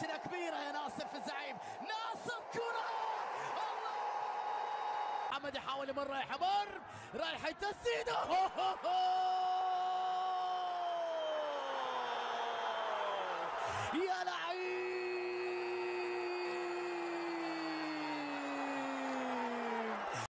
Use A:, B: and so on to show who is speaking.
A: مكانتنا كبيرة يا ناصر في الزعيم. ناصر كرة! الله! محمد يحاول يمر رايح مر رايح التسديد